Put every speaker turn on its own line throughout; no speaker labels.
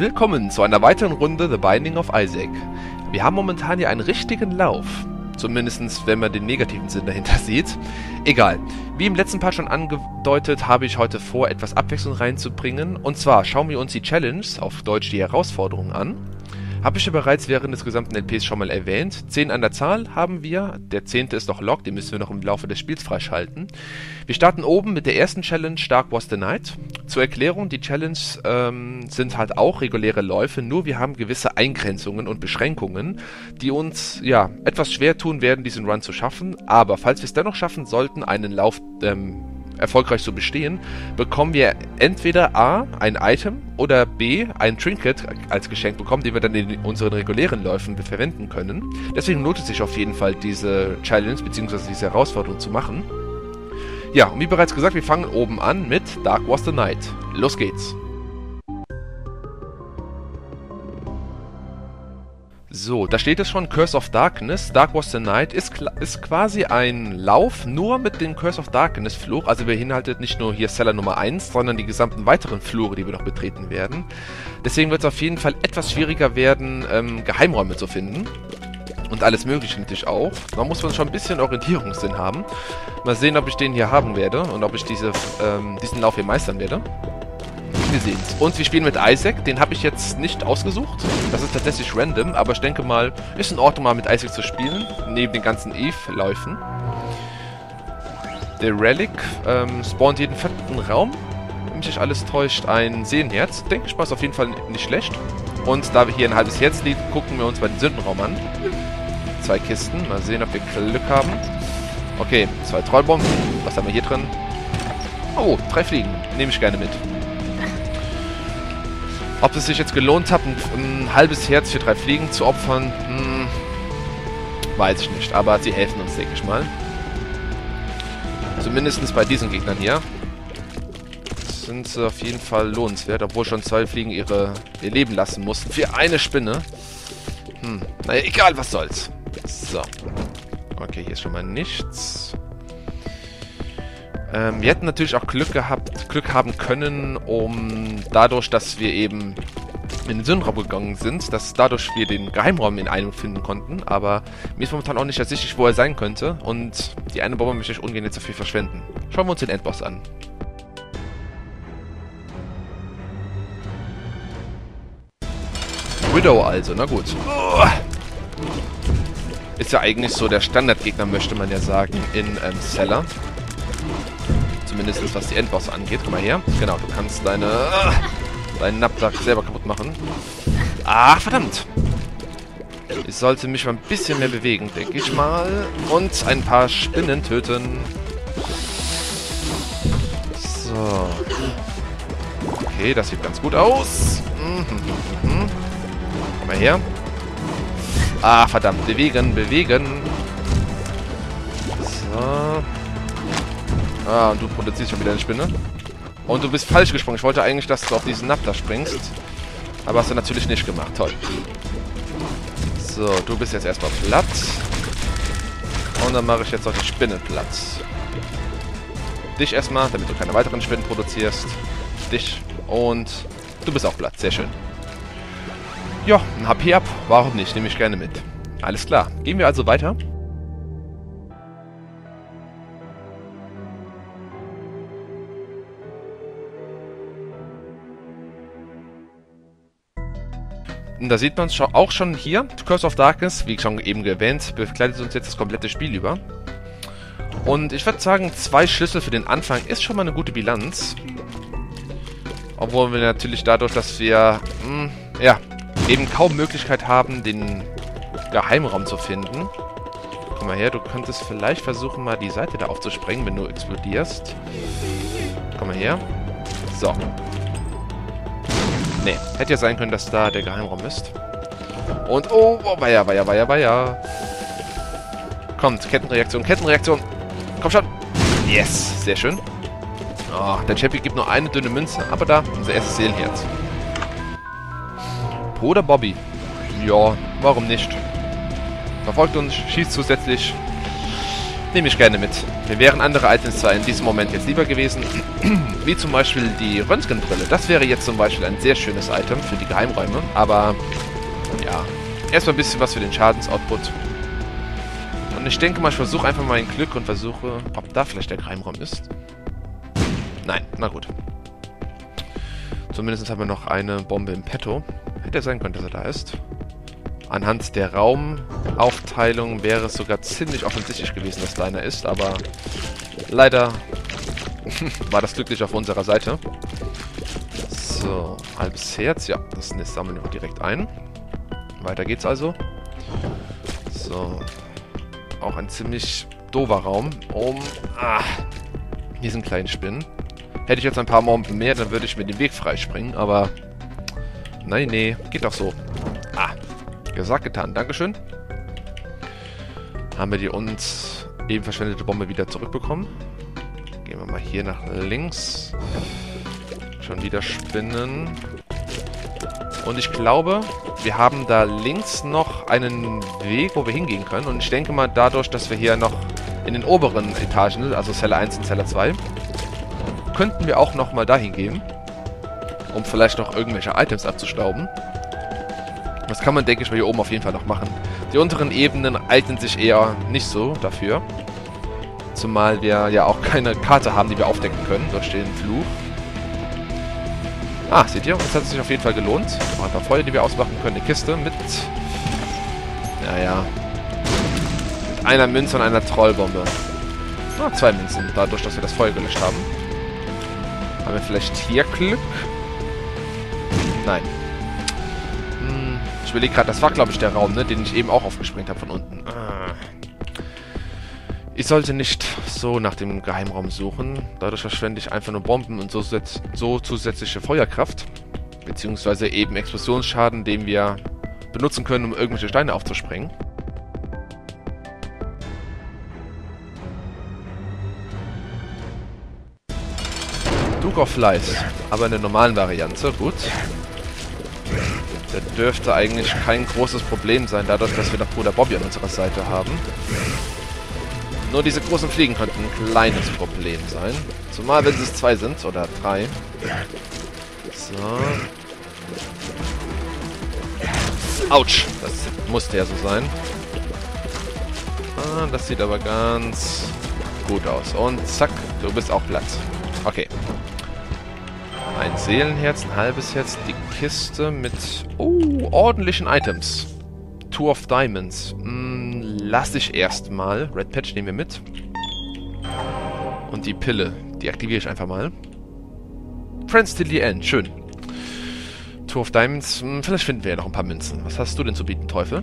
Willkommen zu einer weiteren Runde The Binding of Isaac. Wir haben momentan hier einen richtigen Lauf. Zumindest wenn man den negativen Sinn dahinter sieht. Egal. Wie im letzten Part schon angedeutet, habe ich heute vor, etwas Abwechslung reinzubringen. Und zwar schauen wir uns die Challenge, auf Deutsch die Herausforderung an. Habe ich ja bereits während des gesamten LPs schon mal erwähnt. Zehn an der Zahl haben wir. Der zehnte ist noch locked, den müssen wir noch im Laufe des Spiels freischalten. Wir starten oben mit der ersten Challenge, Dark Was the Night. Zur Erklärung, die Challenge ähm, sind halt auch reguläre Läufe, nur wir haben gewisse Eingrenzungen und Beschränkungen, die uns ja etwas schwer tun werden, diesen Run zu schaffen. Aber falls wir es dennoch schaffen sollten, einen Lauf ähm, erfolgreich zu bestehen, bekommen wir entweder A, ein Item oder B, ein Trinket als Geschenk bekommen, den wir dann in unseren regulären Läufen verwenden können. Deswegen lohnt es sich auf jeden Fall, diese Challenge bzw. diese Herausforderung zu machen. Ja, und wie bereits gesagt, wir fangen oben an mit Dark Was the Night. Los geht's! So, da steht es schon, Curse of Darkness, Dark Was the Night, ist, ist quasi ein Lauf nur mit dem Curse of Darkness Fluch, also beinhaltet nicht nur hier Cellar Nummer 1, sondern die gesamten weiteren Flure, die wir noch betreten werden. Deswegen wird es auf jeden Fall etwas schwieriger werden, ähm, Geheimräume zu finden. Und alles mögliche natürlich auch. Da muss man schon ein bisschen Orientierungssinn haben. Mal sehen, ob ich den hier haben werde und ob ich diese, ähm, diesen Lauf hier meistern werde wir. Und wir spielen mit Isaac. Den habe ich jetzt nicht ausgesucht. Das ist tatsächlich random, aber ich denke mal, ist in Ordnung mal mit Isaac zu spielen. Neben den ganzen Eve-Läufen. Der Relic ähm, spawnt jeden vierten Raum. Wenn mich nicht alles täuscht, ein Seelenherz. Denke ich mal, ist auf jeden Fall nicht schlecht. Und da wir hier ein halbes Herz liegen, gucken wir uns mal den Sündenraum an. Zwei Kisten. Mal sehen, ob wir Glück haben. Okay, zwei Trollbomben. Was haben wir hier drin? Oh, drei Fliegen. Nehme ich gerne mit. Ob es sich jetzt gelohnt hat, ein, ein halbes Herz für drei Fliegen zu opfern, hm, weiß ich nicht. Aber sie helfen uns, denke ich mal. Zumindest bei diesen Gegnern hier. Sind sie auf jeden Fall lohnenswert, obwohl schon zwei Fliegen ihre, ihr Leben lassen mussten. Für eine Spinne. Hm, naja, egal, was soll's. So. Okay, hier ist schon mal nichts. Ähm, wir hätten natürlich auch Glück gehabt, Glück haben können, um dadurch, dass wir eben in den Sündenraum gegangen sind, dass dadurch wir den Geheimraum in einem finden konnten, aber mir ist momentan auch nicht ersichtlich, wo er sein könnte und die eine Bombe möchte ich ungern jetzt so viel verschwenden. Schauen wir uns den Endboss an. Widow also, na gut. Ist ja eigentlich so der Standardgegner, möchte man ja sagen, in ähm, Cellar. Zumindest was die Endbosse angeht. Komm mal her. Genau, du kannst deine, deinen Napsack selber kaputt machen. Ah, verdammt. Ich sollte mich mal ein bisschen mehr bewegen, denke ich mal. Und ein paar Spinnen töten. So. Okay, das sieht ganz gut aus. Mhm, mhm. Komm mal her. Ah, verdammt. Bewegen, bewegen. So. Ah, und du produzierst schon wieder eine Spinne. Und du bist falsch gesprungen. Ich wollte eigentlich, dass du auf diesen Napter springst. Aber hast du natürlich nicht gemacht. Toll. So, du bist jetzt erstmal platt. Und dann mache ich jetzt auch die Spinne platt. Dich erstmal, damit du keine weiteren Spinnen produzierst. Dich. Und du bist auch platt. Sehr schön. Ja, ein HP ab. Warum nicht? Nehme ich gerne mit. Alles klar. Gehen wir also weiter. Und da sieht man es auch schon hier. Curse of Darkness, wie schon eben erwähnt, begleitet uns jetzt das komplette Spiel über. Und ich würde sagen, zwei Schlüssel für den Anfang ist schon mal eine gute Bilanz. Obwohl wir natürlich dadurch, dass wir, mh, hm, ja, eben kaum Möglichkeit haben, den Geheimraum zu finden. Komm mal her, du könntest vielleicht versuchen, mal die Seite da aufzusprengen, wenn du explodierst. Komm mal her. So. Nee, hätte ja sein können, dass da der Geheimraum ist. Und, oh, oh, weia, weia, weia, weia. Kommt, Kettenreaktion, Kettenreaktion. Komm schon. Yes, sehr schön. Oh, der Champion gibt nur eine dünne Münze, aber da, unser erstes Seelenherz. Bruder Bobby. Ja, warum nicht? Verfolgt uns, schießt zusätzlich. Nehme ich gerne mit. Mir wären andere Items zwar in diesem Moment jetzt lieber gewesen, wie zum Beispiel die Röntgenbrille. Das wäre jetzt zum Beispiel ein sehr schönes Item für die Geheimräume, aber ja, erstmal ein bisschen was für den Schadensoutput. Und ich denke mal, ich versuche einfach mal mein Glück und versuche, ob da vielleicht der Geheimraum ist. Nein, na gut. Zumindest haben wir noch eine Bombe im Petto. Hätte sein können, dass er da ist. Anhand der Raumaufteilung wäre es sogar ziemlich offensichtlich gewesen, dass da einer ist, aber leider war das glücklich auf unserer Seite. So, halbes Herz. Ja, das sammeln wir direkt ein. Weiter geht's also. So. Auch ein ziemlich doofer Raum, um ah, diesen kleinen Spinnen. Hätte ich jetzt ein paar Bomben mehr, dann würde ich mir den Weg freispringen, aber... Nein, nee, geht doch so. Gesagt, getan. Dankeschön. Haben wir die uns eben verschwendete Bombe wieder zurückbekommen. Gehen wir mal hier nach links. Schon wieder Spinnen. Und ich glaube, wir haben da links noch einen Weg, wo wir hingehen können. Und ich denke mal, dadurch, dass wir hier noch in den oberen Etagen, also Zelle 1 und Zelle 2, könnten wir auch nochmal dahin gehen, um vielleicht noch irgendwelche Items abzustauben. Das kann man, denke ich mal, hier oben auf jeden Fall noch machen. Die unteren Ebenen eignen sich eher nicht so dafür. Zumal wir ja auch keine Karte haben, die wir aufdecken können durch den Fluch. Ah, seht ihr? Es hat sich auf jeden Fall gelohnt. Noch ein paar Feuer, die wir ausmachen können. Eine Kiste mit... Naja. Mit einer Münze und einer Trollbombe. Ah, zwei Münzen, dadurch, dass wir das Feuer gelöscht haben. Haben wir vielleicht hier Glück? Nein. Ich überlege gerade, das war, glaube ich, der Raum, ne, den ich eben auch aufgesprengt habe von unten. Ah. Ich sollte nicht so nach dem Geheimraum suchen. Dadurch verschwende ich einfach nur Bomben und so, so zusätzliche Feuerkraft. Beziehungsweise eben Explosionsschaden, den wir benutzen können, um irgendwelche Steine aufzusprengen. Duke of Light. Aber in der normalen Variante. Gut. Der dürfte eigentlich kein großes Problem sein, dadurch, dass wir noch Bruder Bobby an unserer Seite haben. Nur diese großen Fliegen könnten ein kleines Problem sein. Zumal, wenn es zwei sind, oder drei. So. Autsch! Das musste ja so sein. Ah, das sieht aber ganz gut aus. Und zack, du bist auch platt. Ein Seelenherz, ein halbes Herz, die Kiste mit oh, ordentlichen Items. Two of Diamonds. Hm, lass ich erstmal. Red Patch nehmen wir mit. Und die Pille, die aktiviere ich einfach mal. Friends till the end, schön. Two of Diamonds, hm, vielleicht finden wir ja noch ein paar Münzen. Was hast du denn zu bieten, Teufel?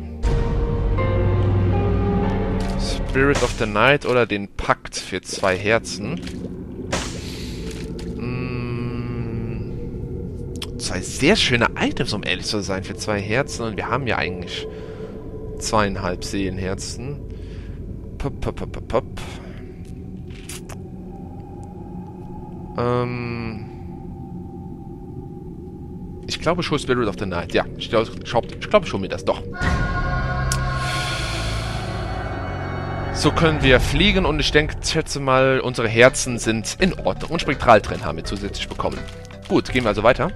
Spirit of the Night oder den Pakt für zwei Herzen. Zwei sehr schöne Items, um ehrlich zu sein, für zwei Herzen. Und wir haben ja eigentlich zweieinhalb Seelenherzen. Pop, pop, pop, pop, pop. Ähm... Ich glaube schon Spirit of the Night. Ja, ich glaube, ich glaube schon mir das. Doch. So können wir fliegen und ich denke, schätze mal, unsere Herzen sind in Ordnung. Und Spektraltrennen haben wir zusätzlich bekommen. Gut, gehen wir also weiter.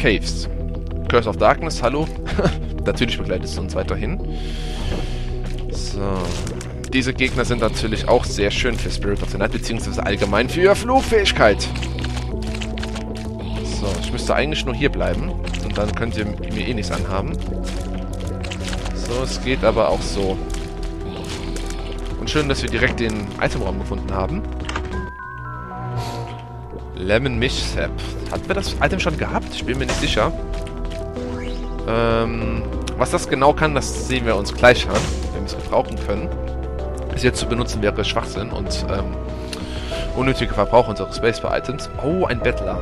Caves. Curse of Darkness, hallo. natürlich begleitet es uns weiterhin. So. Diese Gegner sind natürlich auch sehr schön für Spirit of the Night, beziehungsweise allgemein für ihre Flugfähigkeit. So, ich müsste eigentlich nur hier bleiben. Und dann könnt ihr mir eh nichts anhaben. So, es geht aber auch so. Und schön, dass wir direkt den Itemraum gefunden haben. Lemon Mishap. Hatten wir das Item schon gehabt? Ich bin mir nicht sicher. Ähm, was das genau kann, das sehen wir uns gleich an, wenn wir es gebrauchen können. Es jetzt zu benutzen wäre Schwachsinn und ähm, unnötiger Verbrauch unserer Spacebar-Items. Oh, ein Bettler.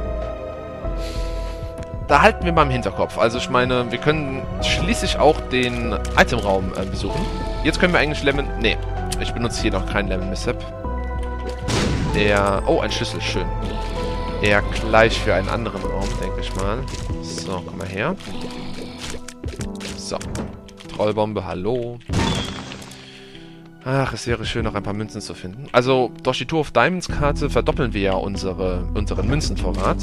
Da halten wir mal im Hinterkopf. Also ich meine, wir können schließlich auch den Itemraum äh, besuchen. Jetzt können wir eigentlich Lemon... Nee, ich benutze hier noch keinen Lemon Mishap. Der... Oh, ein Schlüssel, schön. Eher gleich für einen anderen Raum, denke ich mal. So, komm mal her. So. Trollbombe, hallo. Ach, es wäre schön, noch ein paar Münzen zu finden. Also, durch die Tour of Diamonds Karte verdoppeln wir ja unsere, unseren Münzenvorrat.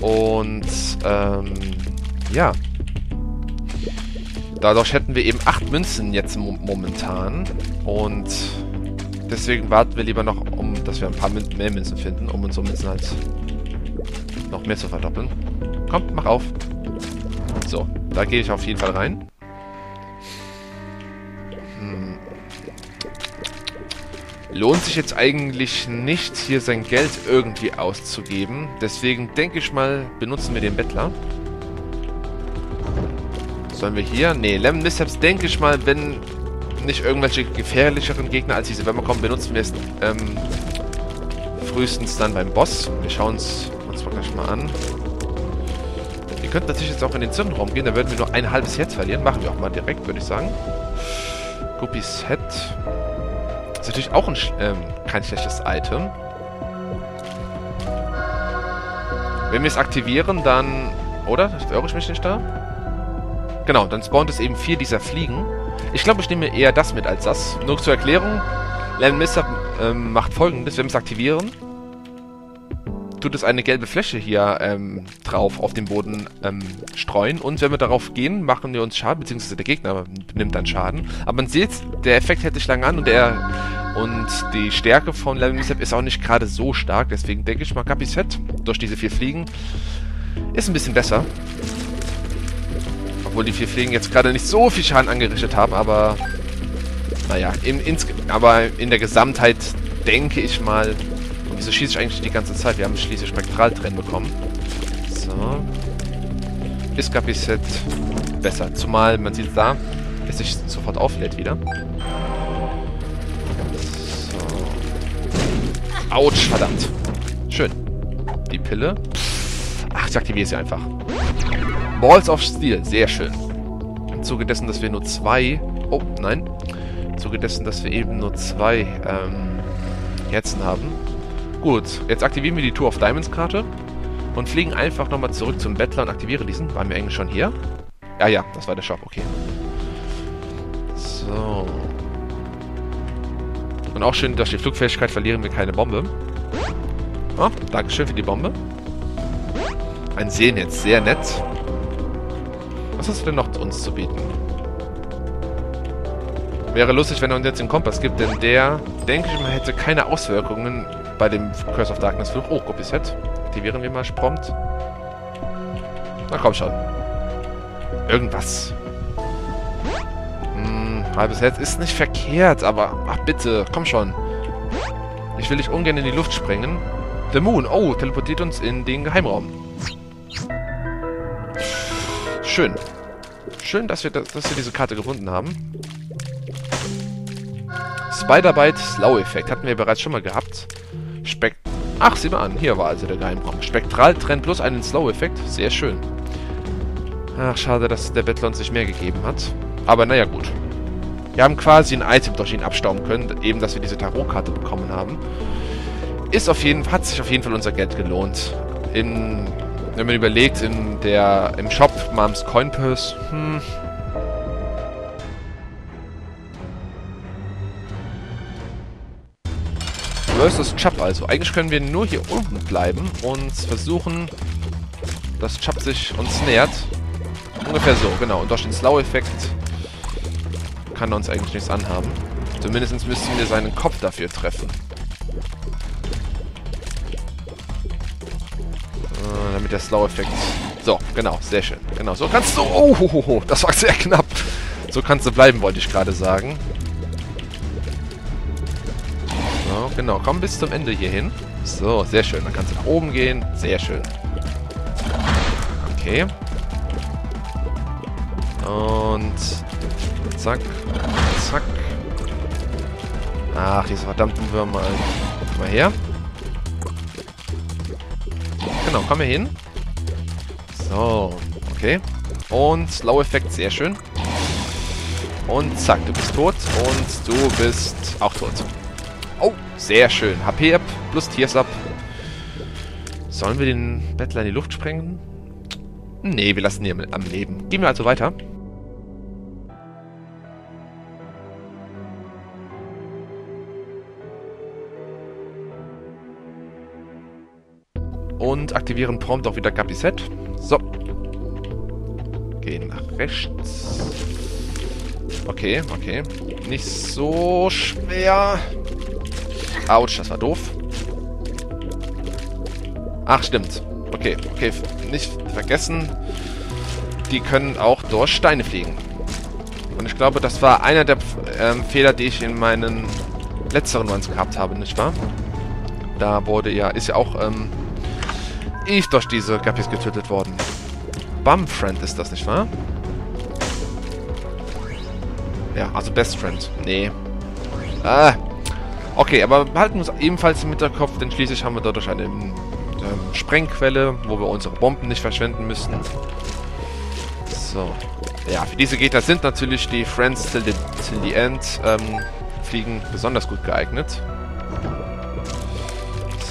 Und, ähm, ja. Dadurch hätten wir eben acht Münzen jetzt mo momentan. Und deswegen warten wir lieber noch, um, dass wir ein paar mehr Münzen finden, um unsere Münzen halt noch mehr zu verdoppeln. Komm, mach auf. So, da gehe ich auf jeden Fall rein. Hm. Lohnt sich jetzt eigentlich nicht, hier sein Geld irgendwie auszugeben. Deswegen denke ich mal, benutzen wir den Bettler. Sollen wir hier? Ne, Lemon Mishaps denke ich mal, wenn nicht irgendwelche gefährlicheren Gegner als diese Wärme kommen, benutzen wir es ähm, frühestens dann beim Boss. Wir schauen uns uns gleich mal an. Wir könnten natürlich jetzt auch in den Zirkenraum gehen, da würden wir nur ein halbes Herz verlieren. Machen wir auch mal direkt, würde ich sagen. Guppies Head. Ist natürlich auch ein, ähm, kein schlechtes Item. Wenn wir es aktivieren, dann... Oder? Irre ich mich nicht da? Genau, dann spawnt es eben vier dieser Fliegen. Ich glaube, ich nehme eher das mit als das. Nur zur Erklärung. Land Mister ähm, macht folgendes, wenn wir es aktivieren, tut es eine gelbe Fläche hier ähm, drauf auf dem Boden ähm, streuen. Und wenn wir darauf gehen, machen wir uns Schaden, beziehungsweise der Gegner nimmt dann Schaden. Aber man sieht, der Effekt hält sich lang an und der und die Stärke von Level Misstep ist auch nicht gerade so stark. Deswegen denke ich mal, Guppies Set durch diese vier Fliegen ist ein bisschen besser. Obwohl die vier Fliegen jetzt gerade nicht so viel Schaden angerichtet haben, aber naja, in, ins, aber in der Gesamtheit denke ich mal... Und wieso schieße ich eigentlich die ganze Zeit? Wir haben schließlich Spektraltrennen bekommen. So. Ist Set besser. Zumal man sieht da, es sich sofort auflädt wieder. So. Autsch, verdammt. Schön. Die Pille. Ach, ich aktiviere sie einfach. Balls of Steel, sehr schön. Im Zuge dessen, dass wir nur zwei... Oh, nein. Im Zuge dessen, dass wir eben nur zwei ähm, Herzen haben. Gut, jetzt aktivieren wir die Tour of Diamonds Karte und fliegen einfach nochmal zurück zum Bettler und aktivieren diesen. Waren wir eigentlich schon hier? Ja, ja, das war der Shop, okay. So. Und auch schön, durch die Flugfähigkeit verlieren wir keine Bombe. Oh, Dankeschön für die Bombe. Ein Seelennetz, sehr nett. Was hast du denn noch uns zu bieten? Wäre lustig, wenn er uns jetzt den Kompass gibt, denn der, denke ich mal, hätte keine Auswirkungen bei dem Curse of Darkness Fluch. Oh, Set. Aktivieren wir mal prompt. Na komm schon. Irgendwas. Hm, halbes Herz ist nicht verkehrt, aber... Ach bitte, komm schon. Ich will dich ungern in die Luft sprengen. The Moon. Oh, teleportiert uns in den Geheimraum. Schön. Schön, dass wir, dass wir diese Karte gefunden haben. Spider-Bite Slow-Effekt hatten wir bereits schon mal gehabt. Spekt... Ach, sieh mal an. Hier war also der Geheimraum. Spektral-Trend plus einen Slow-Effekt. Sehr schön. Ach, schade, dass der Bettler uns nicht mehr gegeben hat. Aber naja, gut. Wir haben quasi ein Item durch ihn abstauben können. Eben, dass wir diese Tarotkarte bekommen haben. Ist auf jeden, hat sich auf jeden Fall unser Geld gelohnt. In wenn man überlegt, in der, im Shop Moms Coin Purse, hm. Versus Chubb also. Eigentlich können wir nur hier unten bleiben und versuchen, dass Chubb sich uns nähert. Ungefähr so, genau. Und durch den Slow-Effekt kann er uns eigentlich nichts anhaben. Zumindest müssten wir seinen Kopf dafür treffen. Damit der Slow-Effekt... So, genau, sehr schön. Genau, so kannst du... Oh, ho, ho, ho, das war sehr knapp. So kannst du bleiben, wollte ich gerade sagen. So, genau, komm bis zum Ende hier hin. So, sehr schön. Dann kannst du nach oben gehen. Sehr schön. Okay. Und... Zack. Zack. Ach, diese verdammten Würmer. Mal her. Genau, komm hier hin. So, okay. Und Slow-Effekt, sehr schön. Und zack, du bist tot. Und du bist auch tot. Oh, sehr schön. HP ab plus Tiers ab. Sollen wir den Bettler in die Luft sprengen? Nee, wir lassen ihn am Leben. Gehen wir also weiter. Und aktivieren prompt auch wieder Gabi Set. So. Gehen nach rechts. Okay, okay. Nicht so schwer. Autsch, das war doof. Ach, stimmt. Okay, okay. Nicht vergessen, die können auch durch Steine fliegen. Und ich glaube, das war einer der ähm, Fehler, die ich in meinen letzteren Runs gehabt habe, nicht wahr? Da wurde ja, ist ja auch ähm, ich durch diese Guppies getötet worden. Bumfriend ist das, nicht wahr? Ja, also Best Friend. Nee. Ah. Okay, aber wir halten uns ebenfalls im Hinterkopf, denn schließlich haben wir dadurch eine ähm, Sprengquelle, wo wir unsere Bomben nicht verschwenden müssen. So. Ja, für diese Gegner sind natürlich die Friends till the, till the End ähm, Fliegen besonders gut geeignet.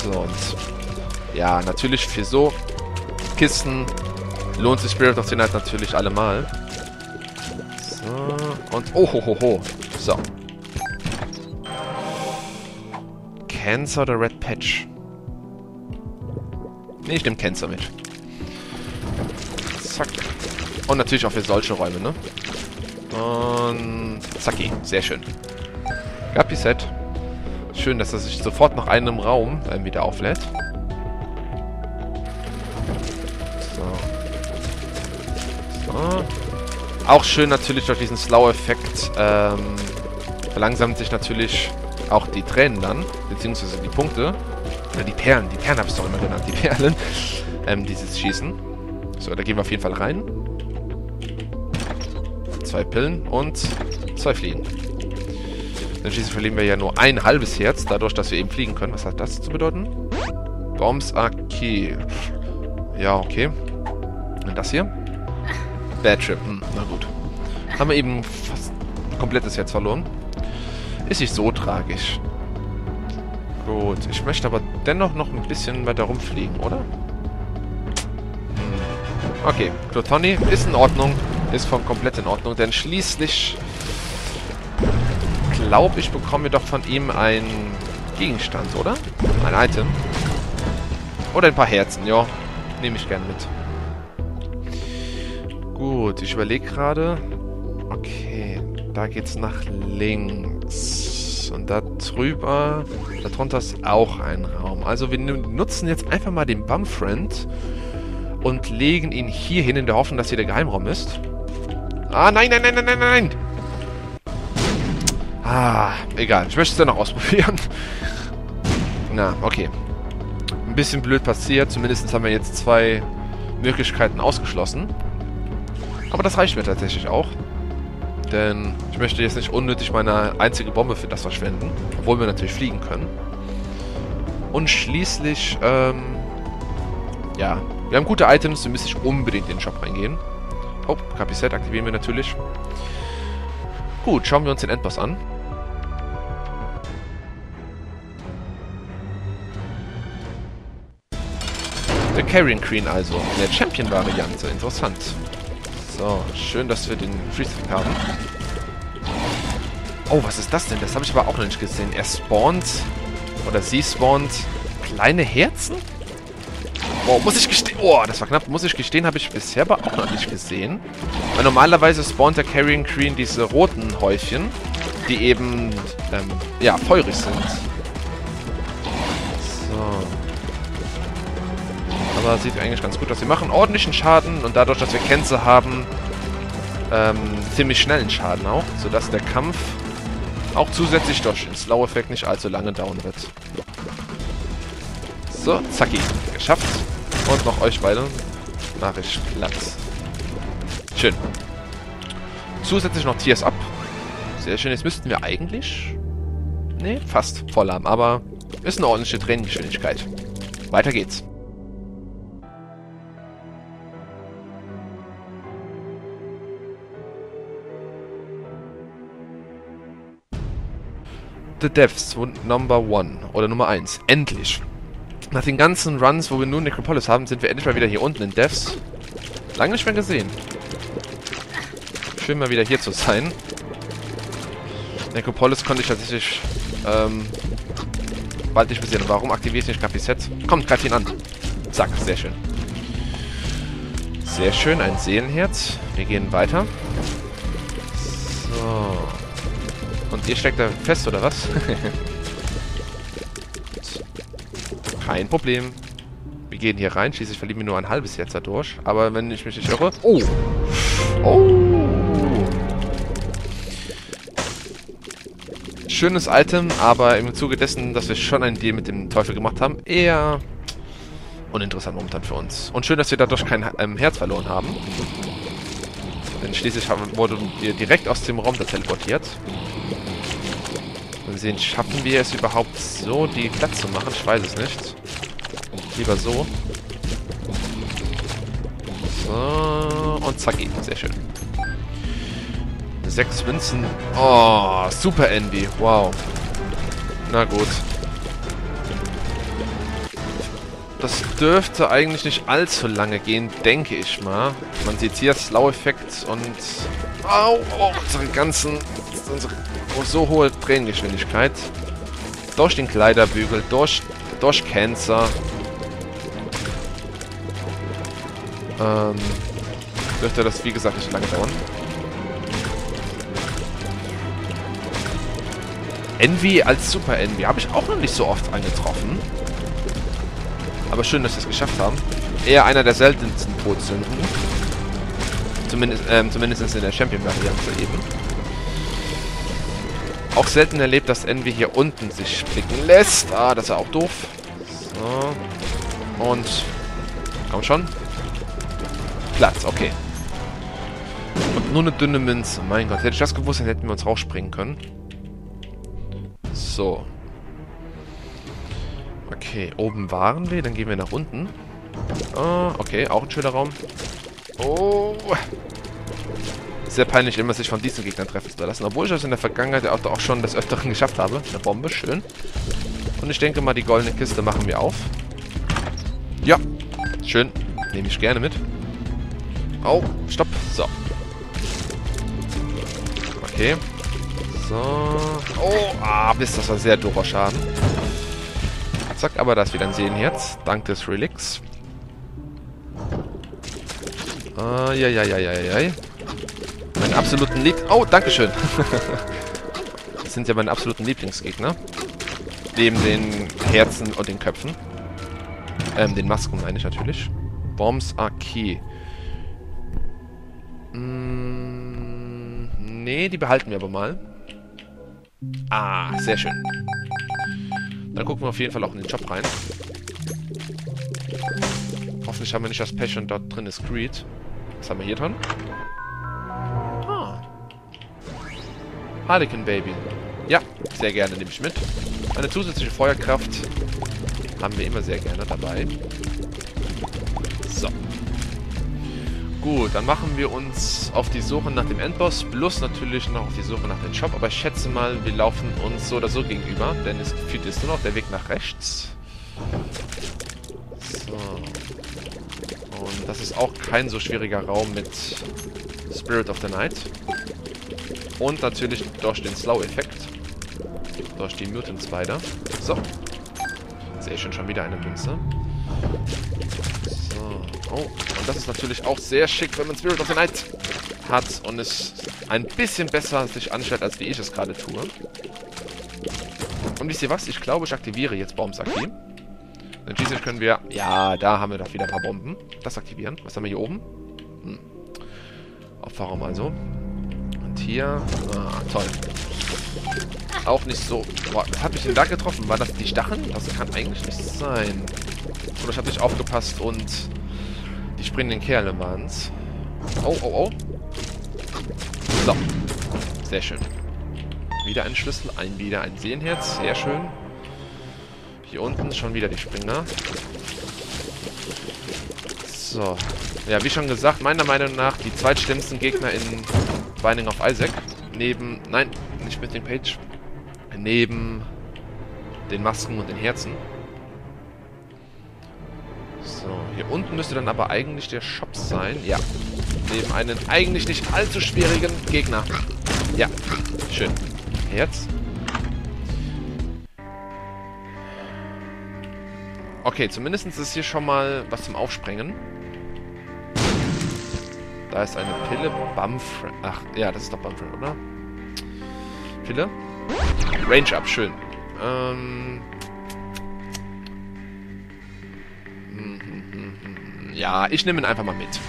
So, und ja, natürlich für so Kisten lohnt sich Spirit of the Night natürlich allemal. So, und oh, ho, ho, ho. So. Cancer oder Red Patch? Ne, ich nehme Cancer mit. Zack. Und natürlich auch für solche Räume, ne? Und zacki, sehr schön. Gapi Set. Schön, dass er sich sofort nach einem Raum äh, wieder auflädt. Auch schön natürlich durch diesen Slow-Effekt ähm, verlangsamt sich natürlich auch die Tränen dann, beziehungsweise die Punkte. Oder die Perlen, die Perlen habe ich doch immer genannt, die Perlen. Ähm, dieses Schießen. So, da gehen wir auf jeden Fall rein. Zwei Pillen und zwei Fliegen. Dann schließlich verlieren wir ja nur ein halbes Herz, dadurch, dass wir eben fliegen können. Was hat das zu bedeuten? Bombs key. Ja, okay. Und das hier? Bad Trip. Hm, na gut. Haben wir eben fast komplettes Herz verloren. Ist nicht so tragisch. Gut, ich möchte aber dennoch noch ein bisschen weiter rumfliegen, oder? Hm. Okay, Plutoni ist in Ordnung. Ist von komplett in Ordnung, denn schließlich glaube ich, bekommen wir doch von ihm ein Gegenstand, oder? Ein Item. Oder ein paar Herzen, ja. Nehme ich gerne mit. Gut, ich überlege gerade. Okay, da geht's nach links. Und da drüber, darunter ist auch ein Raum. Also wir nutzen jetzt einfach mal den Bumfriend und legen ihn hier hin in der Hoffnung, dass hier der Geheimraum ist. Ah, nein, nein, nein, nein, nein, nein! Ah, egal. Ich möchte es dann noch ausprobieren. Na, okay. Ein bisschen blöd passiert. Zumindest haben wir jetzt zwei Möglichkeiten ausgeschlossen. Aber das reicht mir tatsächlich auch. Denn ich möchte jetzt nicht unnötig meine einzige Bombe für das verschwenden. Obwohl wir natürlich fliegen können. Und schließlich, ähm... Ja, wir haben gute Items, wir müssen nicht unbedingt in den Shop reingehen. Oh, KP-Set aktivieren wir natürlich. Gut, schauen wir uns den Endboss an. Der Carrion Queen also, in der Champion-Variante. Interessant. So, schön, dass wir den Freeze haben. Oh, was ist das denn? Das habe ich aber auch noch nicht gesehen. Er spawnt, oder sie spawnt, kleine Herzen? Oh, muss ich gestehen... Oh, das war knapp. Muss ich gestehen, habe ich bisher aber auch noch nicht gesehen. Weil normalerweise spawnt der Carrying Queen diese roten Häufchen, die eben, ähm, ja, feurig sind. Aber sieht eigentlich ganz gut aus. Wir machen ordentlichen Schaden und dadurch, dass wir Kenze haben, ähm, ziemlich schnellen Schaden auch, sodass der Kampf auch zusätzlich durch den Slow-Effekt nicht allzu lange dauern wird. So, zacki. Geschafft. Und noch euch beide mache ich Platz. Schön. Zusätzlich noch Tiers ab. Sehr schön. Jetzt müssten wir eigentlich... Ne, fast voll haben. Aber ist eine ordentliche Trainingsgeschwindigkeit. Weiter geht's. The Deaths Number One oder Nummer 1. Endlich. Nach den ganzen Runs, wo wir nur Necropolis haben, sind wir endlich mal wieder hier unten in Devs. Lange nicht mehr gesehen. Schön mal wieder hier zu sein. Necropolis konnte ich tatsächlich ähm, bald nicht besiegen. Warum aktiviere ich nicht KPZ? Kommt, greif ihn an. Zack, sehr schön. Sehr schön, ein Seelenherz. Wir gehen weiter. Ihr steckt da fest, oder was? Kein Problem. Wir gehen hier rein. Schließlich verlieben wir nur ein halbes Herz dadurch. Aber wenn ich mich nicht irre... Oh! Oh! Schönes Item, aber im Zuge dessen, dass wir schon einen Deal mit dem Teufel gemacht haben, eher uninteressant momentan für uns. Und schön, dass wir dadurch kein ähm, Herz verloren haben. Denn schließlich haben, wurden wir direkt aus dem Raum da teleportiert. Sehen, schaffen wir es überhaupt so, die Platz zu machen? Ich weiß es nicht. Lieber so. So, und zack, sehr schön. Sechs Münzen. Oh, super Envy. Wow. Na gut. Das dürfte eigentlich nicht allzu lange gehen, denke ich mal. Man sieht hier Slow-Effekt und... Au, oh, unsere ganzen... Unsere so hohe Tränengeschwindigkeit. Durch den Kleiderbügel, durch, durch Cancer. Ähm, dürfte das, wie gesagt, nicht lange dauern. Envy als Super Envy habe ich auch noch nicht so oft angetroffen. Aber schön, dass wir es geschafft haben. Eher einer der seltensten Todsünden. Zumindest, ähm, zumindest in der Champion-Variante eben. Auch selten erlebt, dass Envy hier unten sich blicken lässt. Ah, das ist ja auch doof. So. Und... Komm schon. Platz, okay. Und nur eine dünne Münze. Mein Gott, hätte ich das gewusst, dann hätten wir uns rausspringen können. So. Okay, oben waren wir. Dann gehen wir nach unten. Oh, okay, auch ein schöner Raum. Oh. Sehr peinlich, immer sich von diesen Gegnern treffen zu lassen. Obwohl ich das in der Vergangenheit auch, auch schon des Öfteren geschafft habe. Eine Bombe, schön. Und ich denke mal, die goldene Kiste machen wir auf. Ja, schön. Nehme ich gerne mit. Oh, stopp. So. Okay. So. Oh, ah, Mist, das war sehr doofer Schaden. Zack, aber da ist wieder ein Seelenherz. Dank des Relics. Ah, ja, ja, ja, ja, ja. Mein absoluten Lieb... Oh, Dankeschön. das sind ja meine absoluten Lieblingsgegner. Neben den Herzen und den Köpfen. Ähm, den Masken meine ich natürlich. Bombs are key. Mm, nee, die behalten wir aber mal. Ah, sehr schön. Dann gucken wir auf jeden Fall auch in den Shop rein. Hoffentlich haben wir nicht das Pech und dort drin ist Greed. Was haben wir hier dran? Harlequin Baby. Ja, sehr gerne nehme ich mit. Eine zusätzliche Feuerkraft haben wir immer sehr gerne dabei. So. Gut, dann machen wir uns auf die Suche nach dem Endboss, plus natürlich noch auf die Suche nach dem Shop. Aber ich schätze mal, wir laufen uns so oder so gegenüber, denn es führt jetzt nur noch der Weg nach rechts. So. Und das ist auch kein so schwieriger Raum mit Spirit of the Night. Und natürlich durch den Slow-Effekt. Durch die Mutant Spider. So. Sehe ich schon wieder eine Münze. Oh, und das ist natürlich auch sehr schick, wenn man Spirit of the Night hat und es ein bisschen besser sich anstellt, als wie ich es gerade tue. Und wisst ihr was? Ich glaube, ich aktiviere jetzt aktivieren. Dann schließlich können wir... Ja, da haben wir doch wieder ein paar Bomben. Das aktivieren. Was haben wir hier oben? Hm. Auffahrraum also. Hier... Ah, toll. Auch nicht so... Boah, hat mich denn da getroffen? War das die Stacheln? Das kann eigentlich nicht sein. Oder ich habe nicht aufgepasst und die springenden Kerle waren's. Oh, oh, oh. So. Sehr schön. Wieder ein Schlüssel, ein wieder ein Seelenherz. Sehr schön. Hier unten schon wieder die Springer. So. Ja, wie schon gesagt, meiner Meinung nach die zweitschlimmsten Gegner in Binding of Isaac. Neben, nein, nicht mit dem Page. Neben den Masken und den Herzen. So, hier unten müsste dann aber eigentlich der Shop sein. Ja. Neben einen eigentlich nicht allzu schwierigen Gegner. Ja, schön. Jetzt. Okay, zumindest ist hier schon mal was zum Aufsprengen. Da ist eine Pille. Bumfriend. Ach, ja, das ist doch Bumfriend, oder? Pille. Range up, schön. Ähm. Ja, ich nehme ihn einfach mal mit.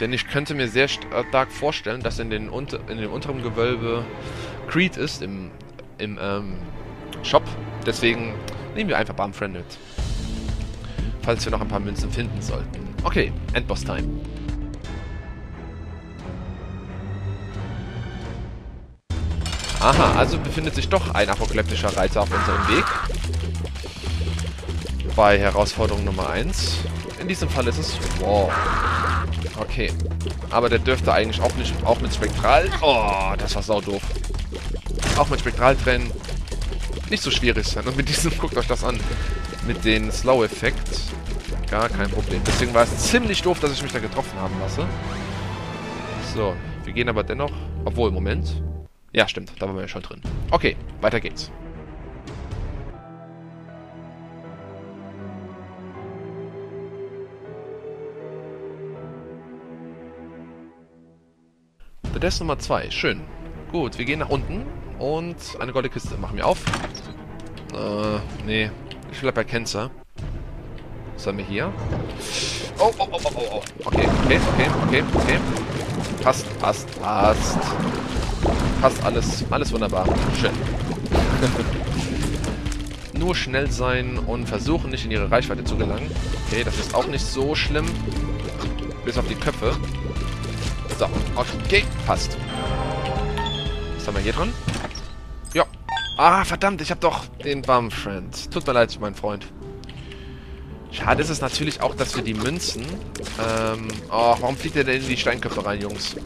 Denn ich könnte mir sehr stark vorstellen, dass in, den unter in dem unteren Gewölbe Creed ist, im, im ähm, Shop. Deswegen nehmen wir einfach Bumfriend mit. Falls wir noch ein paar Münzen finden sollten. Okay, Endboss-Time. Aha, also befindet sich doch ein apokalyptischer Reiter auf unserem Weg. Bei Herausforderung Nummer 1. In diesem Fall ist es... Wow. Okay. Aber der dürfte eigentlich auch nicht... Auch mit Spektral... Oh, das war sau doof. Auch mit Spektraltränen nicht so schwierig sein. Und mit diesem... Guckt euch das an. Mit dem Slow-Effekt. Gar kein Problem. Deswegen war es ziemlich doof, dass ich mich da getroffen haben lasse. So. Wir gehen aber dennoch... Obwohl, Moment. Ja, stimmt. Da waren wir ja schon drin. Okay, weiter geht's. The Death Nummer 2. Schön. Gut, wir gehen nach unten und eine goldene Kiste machen wir auf. Äh, nee. Ich bleib bei Kenzer. Was haben wir hier? Oh, oh, oh, oh, oh, oh. Okay, okay, okay, okay, okay. Passt, passt, passt. Passt alles. Alles wunderbar. Schön. Nur schnell sein und versuchen, nicht in ihre Reichweite zu gelangen. Okay, das ist auch nicht so schlimm. Bis auf die Köpfe. So, okay, passt. Was haben wir hier dran? Ja. Ah, verdammt, ich habe doch den Bum-Friend. Tut mir leid, mein Freund. Schade ist es natürlich auch, dass wir die Münzen... Ähm, oh, warum fliegt der denn in die Steinköpfe rein, Jungs?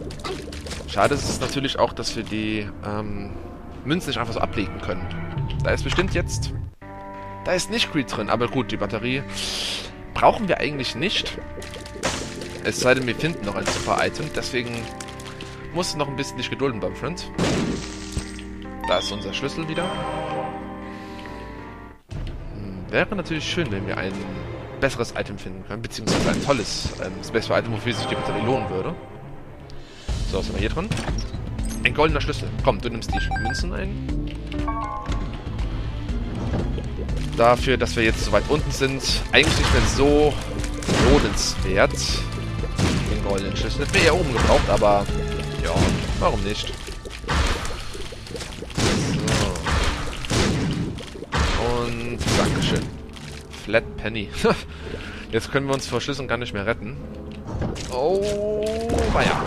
Schade ist es natürlich auch, dass wir die ähm, Münzen nicht einfach so ablegen können. Da ist bestimmt jetzt... Da ist nicht Creed drin, aber gut, die Batterie brauchen wir eigentlich nicht. Es sei denn, wir finden noch ein super Item, deswegen muss noch ein bisschen dich gedulden beim Friend. Da ist unser Schlüssel wieder. Hm, wäre natürlich schön, wenn wir ein besseres Item finden können, beziehungsweise ein tolles ähm, Special Item, wofür sich die Batterie lohnen würde. So, was haben wir hier drin? Ein goldener Schlüssel. Komm, du nimmst die Münzen ein. Dafür, dass wir jetzt so weit unten sind, eigentlich nicht mehr so lohnenswert. Den goldenen Schlüssel. Hätten wir eher oben gebraucht, aber ja, warum nicht? So. Und Dankeschön. Flat Penny. Jetzt können wir uns vor Schlüsseln gar nicht mehr retten. Oh, ja.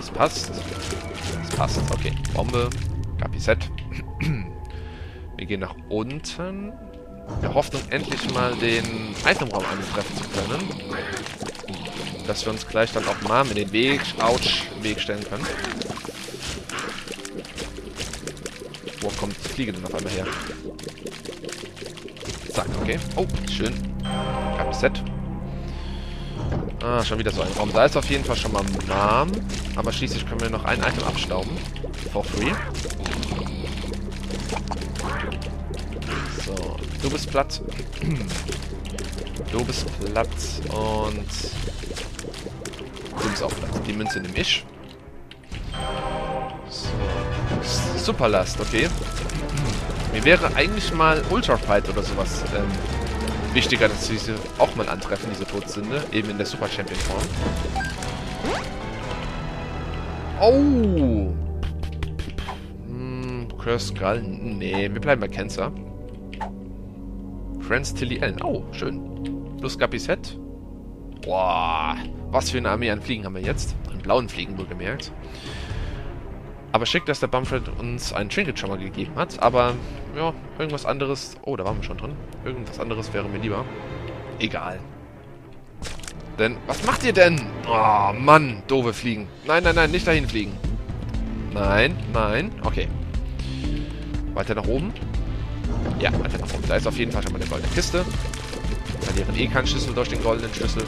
Das passt. Das passt. Okay, Bombe. Kapiset. Wir gehen nach unten. Der Hoffnung, endlich mal den Itemraum antreffen zu können. Dass wir uns gleich dann auch mal in den Weg, ouch, Weg stellen können. Wo kommt die Fliege denn auf einmal her? Zack, okay. Oh, schön. Kapiset. Ah, schon wieder so ein Raum. Da ist auf jeden Fall schon mal Mom. Aber schließlich können wir noch ein Item abstauben. For free. So, du bist platt. Du bist platt und du bist auch platt. Die Münze nehme ich. So. Superlast, okay. Mir wäre eigentlich mal Ultra Fight oder sowas ähm, wichtiger, dass wir diese auch mal antreffen, diese Todsünde. Eben in der Super Champion Form. Oh! Hm, Curse Skull. Nee, wir bleiben bei Cancer. Friends Tilly Ellen. Oh, schön. Plus Gapiset. Boah, was für eine Armee an Fliegen haben wir jetzt. Einen blauen Fliegen wohlgemerkt. Aber schick, dass der Bumfred uns ein Trinket schon mal gegeben hat. Aber, ja, irgendwas anderes... Oh, da waren wir schon drin. Irgendwas anderes wäre mir lieber. Egal. Denn, was macht ihr denn? Oh, Mann, doofe Fliegen. Nein, nein, nein, nicht dahin fliegen. Nein, nein. Okay. Weiter nach oben. Ja, weiter nach oben. Da ist auf jeden Fall schon mal eine goldene Kiste. verlieren eh keinen Schlüssel durch den goldenen Schlüssel.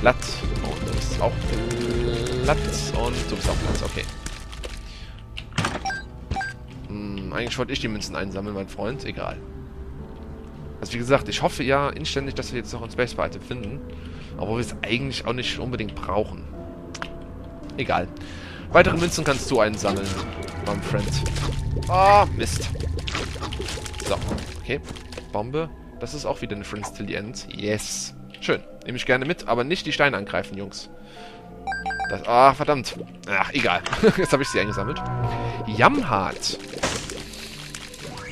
Blatt. Und du bist auch platt. Und du bist auch platt. Okay. Hm, eigentlich wollte ich die Münzen einsammeln, mein Freund. Egal. Also wie gesagt, ich hoffe ja inständig, dass wir jetzt noch ein Spacebar-Item finden. Obwohl wir es eigentlich auch nicht unbedingt brauchen. Egal. Weitere Münzen kannst du einsammeln, mein Friend. Ah, oh, Mist. So, okay. Bombe. Das ist auch wieder eine Friends till the End. Yes. Schön. Nehme ich gerne mit, aber nicht die Steine angreifen, Jungs. Das, ah, verdammt. Ach, egal. Jetzt habe ich sie eingesammelt. Jamhart.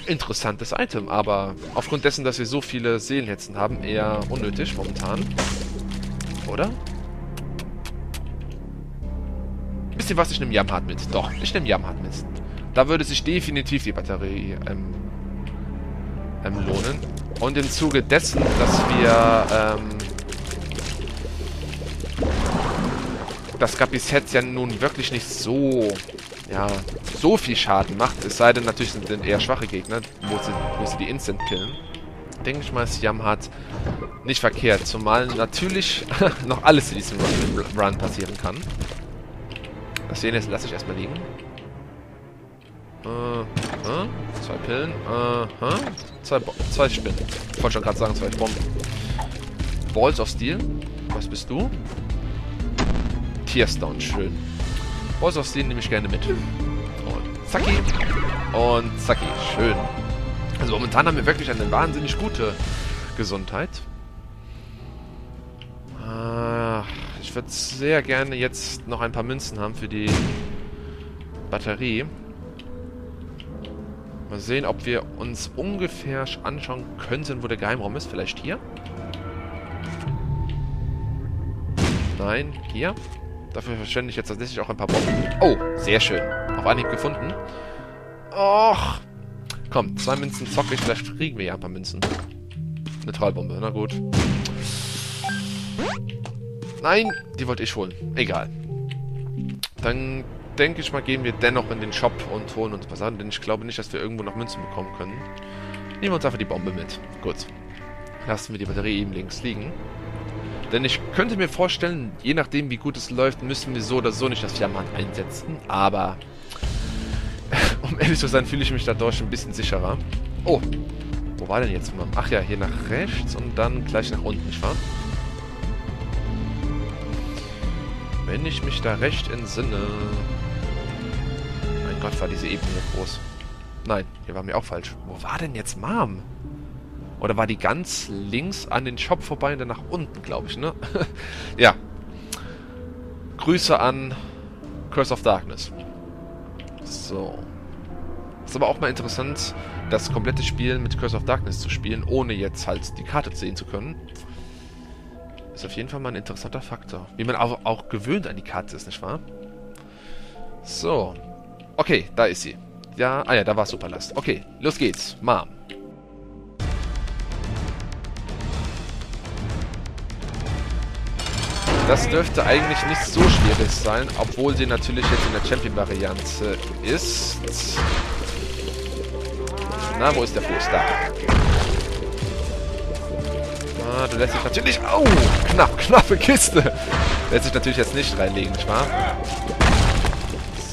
Interessantes Item, aber aufgrund dessen, dass wir so viele Seelenhetzen haben, eher unnötig momentan. Oder? Wisst ihr was? Ich nehme Yamhart mit. Doch, ich nehme Yamhart mit. Da würde sich definitiv die Batterie ähm, ähm, lohnen. Und im Zuge dessen, dass wir ähm, das Gapiset ja nun wirklich nicht so ja, so viel Schaden macht, es sei denn natürlich sind eher schwache Gegner, wo sie, wo sie die Instant killen, denke ich mal, ist Yamhat nicht verkehrt. Zumal natürlich noch alles in diesem Run passieren kann. Das sehen jetzt lasse ich erstmal liegen. Äh, äh, zwei Pillen. Äh, zwei, zwei Spinnen. Ich wollte schon gerade sagen, zwei Bomben. Balls of Steel. Was bist du? Tearstone, schön. Of Steel nehme ich gerne mit. Und Zacki. Und Zacki, schön. Also momentan haben wir wirklich eine wahnsinnig gute Gesundheit. Ah, ich würde sehr gerne jetzt noch ein paar Münzen haben für die Batterie. Mal sehen, ob wir uns ungefähr anschauen könnten, wo der Geheimraum ist. Vielleicht hier? Nein, hier. Dafür verschwende ich jetzt tatsächlich auch ein paar Bomben. Oh, sehr schön. Auf Anhieb gefunden. Och. Komm, zwei Münzen zocke ich. Vielleicht kriegen wir ja ein paar Münzen. Eine Trollbombe, na gut. Nein, die wollte ich holen. Egal. Dann denke ich mal, gehen wir dennoch in den Shop und holen uns was an, denn ich glaube nicht, dass wir irgendwo noch Münzen bekommen können. Nehmen wir uns einfach die Bombe mit. Gut. Lassen wir die Batterie eben links liegen. Denn ich könnte mir vorstellen, je nachdem wie gut es läuft, müssen wir so oder so nicht das Jammern einsetzen. Aber, um ehrlich zu sein, fühle ich mich dadurch ein bisschen sicherer. Oh, wo war denn jetzt? Ach ja, hier nach rechts und dann gleich nach unten, nicht wahr? Wenn ich mich da recht entsinne... Mein Gott, war diese Ebene groß. Nein, hier war mir auch falsch. Wo war denn jetzt Mom? Oder war die ganz links an den Shop vorbei und dann nach unten, glaube ich, ne? ja. Grüße an Curse of Darkness. So. Ist aber auch mal interessant, das komplette Spiel mit Curse of Darkness zu spielen, ohne jetzt halt die Karte sehen zu können. Ist auf jeden Fall mal ein interessanter Faktor. Wie man auch, auch gewöhnt an die Karte ist, nicht wahr? So. Okay, da ist sie. Ja, ah ja, da war Superlast. Okay, los geht's. Mom. Das dürfte eigentlich nicht so schwierig sein, obwohl sie natürlich jetzt in der Champion-Variante ist. Na, wo ist der Fuß? Da. Ah, du lässt dich natürlich... Au! Oh, knapp, knappe Kiste. Lässt sich natürlich jetzt nicht reinlegen, nicht wahr?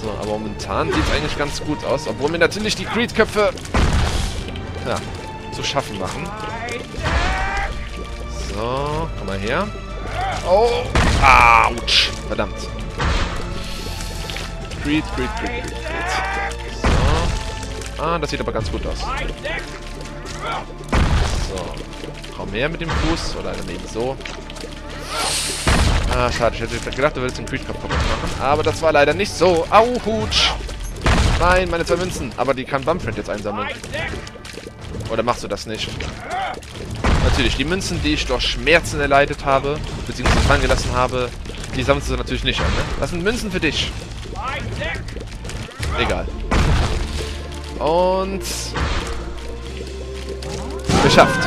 So, aber momentan sieht es eigentlich ganz gut aus. Obwohl mir natürlich die Creed-Köpfe... Ja, zu schaffen machen. So, komm mal her. Oh, Autsch. Verdammt. Creed, Creed, Creed, Creed, Creed. So. Ah, das sieht aber ganz gut aus. So. Komm her mit dem Fuß. Oder daneben so. Ah, schade. Ich hätte gedacht, du würdest den Creed-Kopf kaputt machen. Aber das war leider nicht so. Au, Hutsch. Nein, meine zwei Münzen. Aber die kann Bumfriend jetzt einsammeln. Oder machst du das nicht? Natürlich, die Münzen, die ich durch Schmerzen erleidet habe, beziehungsweise fallen gelassen habe, die sammelst du natürlich nicht an, ne? Das sind Münzen für dich. Egal. Und... Geschafft.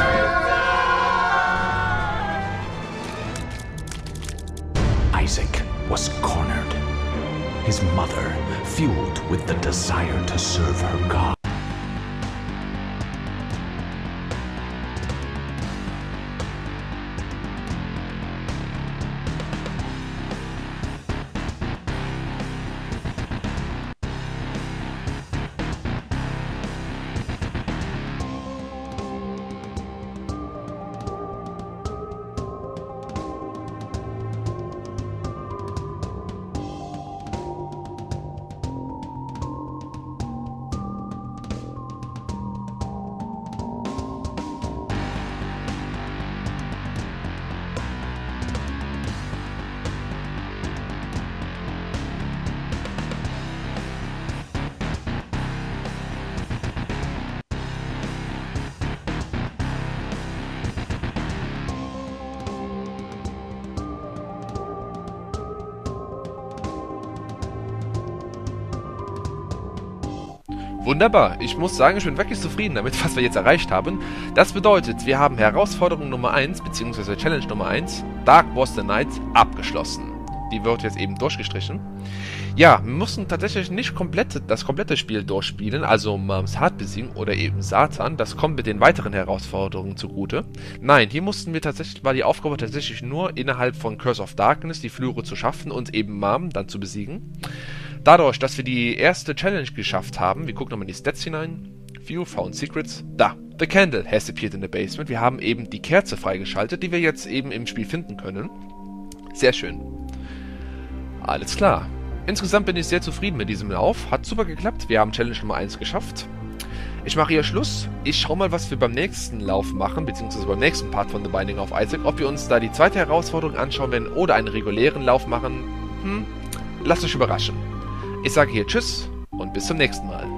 Isaac was cornered. His mother, fueled with the desire to serve her God.
Wunderbar. Ich muss sagen, ich bin wirklich zufrieden damit, was wir jetzt erreicht haben. Das bedeutet, wir haben Herausforderung Nummer 1, beziehungsweise Challenge Nummer 1, Dark Was the Night, abgeschlossen. Die wird jetzt eben durchgestrichen. Ja, wir mussten tatsächlich nicht komplett, das komplette Spiel durchspielen, also Moms Hart besiegen oder eben Satan. Das kommt mit den weiteren Herausforderungen zugute. Nein, hier mussten wir tatsächlich, war die Aufgabe tatsächlich nur innerhalb von Curse of Darkness die Flure zu schaffen und eben Mom dann zu besiegen. Dadurch, dass wir die erste Challenge geschafft haben, wir gucken nochmal in die Stats hinein. View, Found Secrets. Da, The Candle has appeared in the basement. Wir haben eben die Kerze freigeschaltet, die wir jetzt eben im Spiel finden können. Sehr schön. Alles klar. Insgesamt bin ich sehr zufrieden mit diesem Lauf. Hat super geklappt. Wir haben Challenge Nummer 1 geschafft. Ich mache hier Schluss. Ich schaue mal, was wir beim nächsten Lauf machen, beziehungsweise beim nächsten Part von The Binding of Isaac. Ob wir uns da die zweite Herausforderung anschauen werden oder einen regulären Lauf machen. Hm, lasst euch überraschen. Ich sage hier Tschüss und bis zum nächsten Mal.